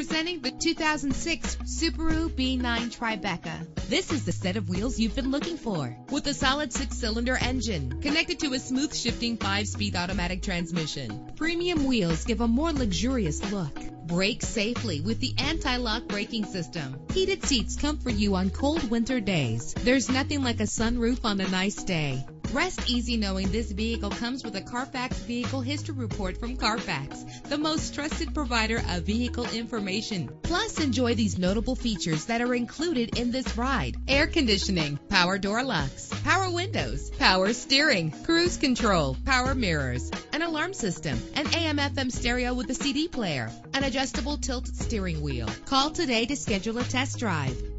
Presenting the 2006 Subaru B9 Tribeca. This is the set of wheels you've been looking for. With a solid six-cylinder engine connected to a smooth shifting five-speed automatic transmission. Premium wheels give a more luxurious look. Brake safely with the anti-lock braking system. Heated seats comfort you on cold winter days. There's nothing like a sunroof on a nice day. Rest easy knowing this vehicle comes with a Carfax Vehicle History Report from Carfax, the most trusted provider of vehicle information. Plus, enjoy these notable features that are included in this ride. Air conditioning, power door locks, power windows, power steering, cruise control, power mirrors, an alarm system, an AM FM stereo with a CD player, an adjustable tilt steering wheel. Call today to schedule a test drive.